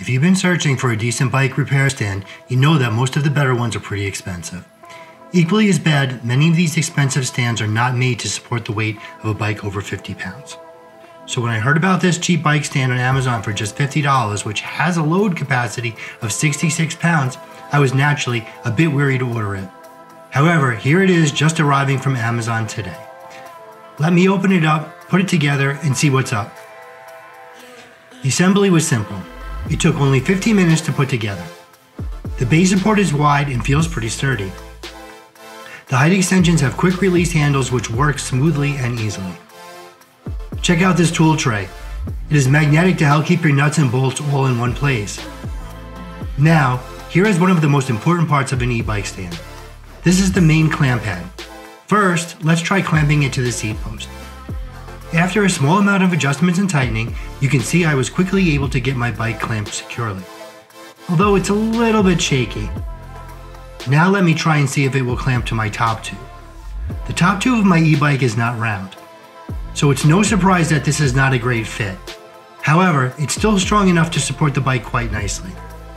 If you've been searching for a decent bike repair stand, you know that most of the better ones are pretty expensive. Equally as bad, many of these expensive stands are not made to support the weight of a bike over 50 pounds. So when I heard about this cheap bike stand on Amazon for just $50, which has a load capacity of 66 pounds, I was naturally a bit weary to order it. However, here it is just arriving from Amazon today. Let me open it up, put it together, and see what's up. The assembly was simple. It took only 15 minutes to put together. The base support is wide and feels pretty sturdy. The height extensions have quick release handles which work smoothly and easily. Check out this tool tray. It is magnetic to help keep your nuts and bolts all in one place. Now, here is one of the most important parts of an e-bike stand. This is the main clamp head. First, let's try clamping it to the seat post. After a small amount of adjustments and tightening, you can see I was quickly able to get my bike clamped securely. Although it's a little bit shaky. Now let me try and see if it will clamp to my top tube. The top tube of my e-bike is not round, so it's no surprise that this is not a great fit. However, it's still strong enough to support the bike quite nicely.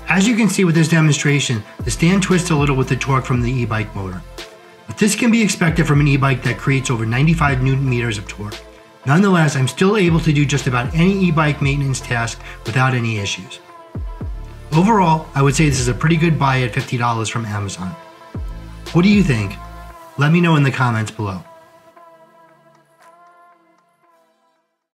As you can see with this demonstration, the stand twists a little with the torque from the e-bike motor. But this can be expected from an e-bike that creates over 95 newton meters of torque. Nonetheless, I'm still able to do just about any e-bike maintenance task without any issues. Overall, I would say this is a pretty good buy at $50 from Amazon. What do you think? Let me know in the comments below.